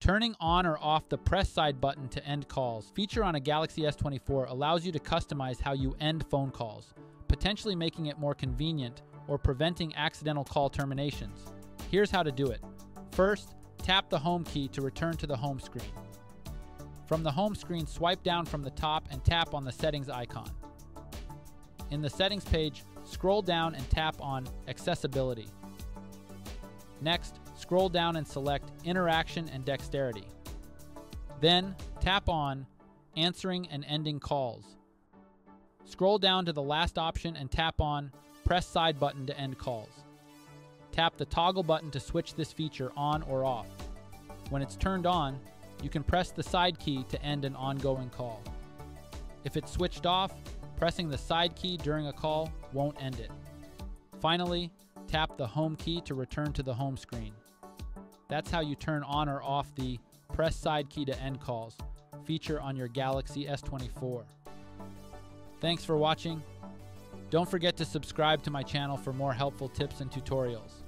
Turning on or off the press side button to end calls feature on a Galaxy S24 allows you to customize how you end phone calls, potentially making it more convenient or preventing accidental call terminations. Here's how to do it. First, tap the home key to return to the home screen. From the home screen, swipe down from the top and tap on the settings icon. In the settings page, scroll down and tap on Accessibility. Next, scroll down and select Interaction and Dexterity. Then, tap on Answering and Ending Calls. Scroll down to the last option and tap on Press Side button to end calls. Tap the toggle button to switch this feature on or off. When it's turned on, you can press the side key to end an ongoing call. If it's switched off, pressing the side key during a call won't end it. Finally, tap the home key to return to the home screen. That's how you turn on or off the press side key to end calls feature on your Galaxy S24. Thanks for watching. Don't forget to subscribe to my channel for more helpful tips and tutorials.